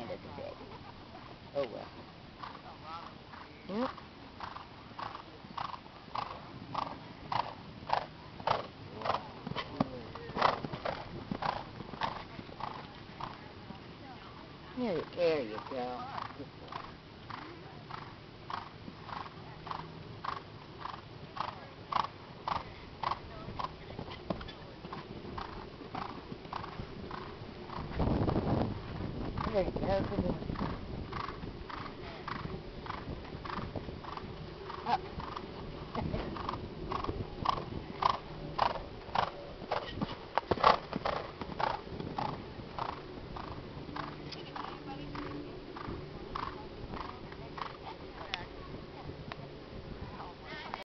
end of the day. Oh well. Yep. There, there you go. Perfect. That's a good one. Up. Uh,